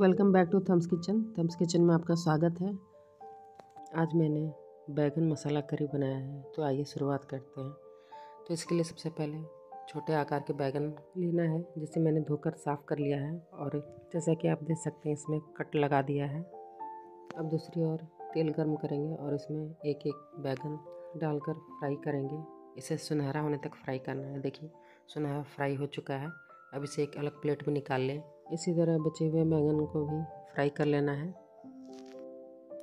Welcome back to Thumbs Kitchen. Thumbs Kitchen में आपका स्वागत है। आज मैंने बैगन मसाला करी बनाया है तो आइए शुरुआत करते हैं। तो इसके लिए सबसे पहले छोटे आकार के बैगन लेना है, जिसे मैंने धोकर साफ़ कर लिया है, और जैसा कि आप देख सकते हैं, इसमें कट लगा दिया है। अब दूसरी ओर तेल गर्म करेंगे, और इसमें एक एक बैगन डालकर फ्राई करेंगे। इसे सुनहरा होने तक फ्राई करना है। देखिए, सुनहरा फ्राई हो चुका है। अब इसे एक अलग प्लेट में निकाल लें। इसी तरह बचे हुए बैंगन को भी फ्राई कर लेना है।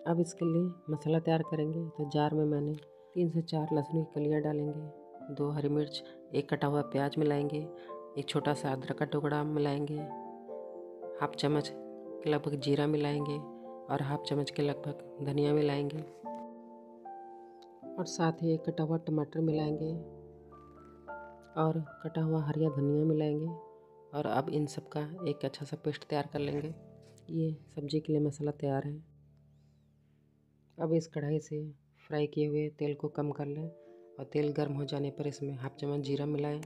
अब इसके लिए मसाला तैयार करेंगे। तो जार में मैंने तीन से चार लहसुन की कलियाँ डालेंगे, दो हरी मिर्च, एक कटा हुआ प्याज मिलाएँगे, एक छोटा सा अदरक का टुकड़ा मिलाएँगे, हाफ़ चम्मच के लगभग जीरा मिलाएँगे और हाफ़ चम्मच के लगभग धनिया मिलाएँगे। और साथ ही एक कटा हुआ टमाटर मिलाएँगे और कटा हुआ हरिया धनिया मिलाएँगे। और अब इन सब का एक अच्छा सा पेस्ट तैयार कर लेंगे। ये सब्ज़ी के लिए मसाला तैयार है। अब इस कढ़ाई से फ्राई किए हुए तेल को कम कर लें और तेल गर्म हो जाने पर इसमें हाफ़ चम्मच जीरा मिलाएँ,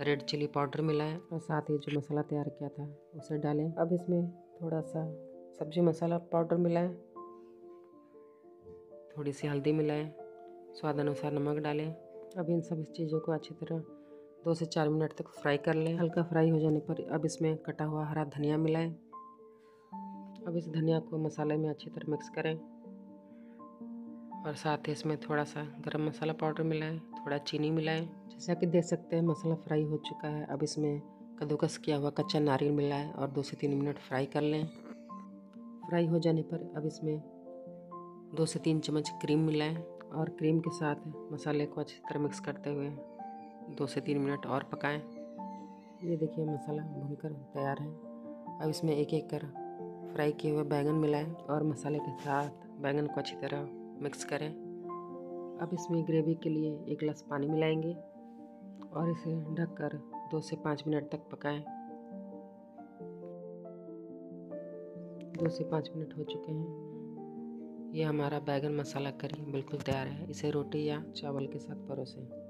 रेड चिली पाउडर मिलाएँ और साथ ही जो मसाला तैयार किया था उसे डालें। अब इसमें थोड़ा सा सब्ज़ी मसाला पाउडर मिलाएँ, थोड़ी सी हल्दी मिलाएँ, स्वाद अनुसार नमक डालें। अब इन सब चीज़ों को अच्छी तरह दो से चार मिनट तक फ्राई कर लें। हल्का फ्राई हो जाने पर अब इसमें कटा हुआ हरा धनिया मिलाएँ। अब इस धनिया को मसाले में अच्छी तरह मिक्स करें। और साथ ही इसमें थोड़ा सा गरम मसाला पाउडर मिलाएँ, थोड़ा चीनी मिलाएँ। जैसा कि देख सकते हैं, मसाला फ्राई हो चुका है। अब इसमें कद्दूकस किया हुआ कच्चा नारियल मिलाएँ और दो से तीन मिनट फ्राई कर लें। फ्राई हो जाने पर अब इसमें दो से तीन चम्मच क्रीम मिलाएँ और क्रीम के साथ मसाले को अच्छी तरह मिक्स करते हुए दो से तीन मिनट और पकाएँ। ये देखिए मसाला भूनकर तैयार है। अब इसमें एक एक कर फ्राई किए हुए बैंगन मिलाएँ और मसाले के साथ बैंगन को अच्छी तरह मिक्स करें। अब इसमें ग्रेवी के लिए एक गिलास पानी मिलाएँगे और इसे ढककर दो से पाँच मिनट तक पकाएँ। दो से पाँच मिनट हो चुके हैं। ये हमारा बैगन मसाला करी बिल्कुल तैयार है। इसे रोटी या चावल के साथ परोसें।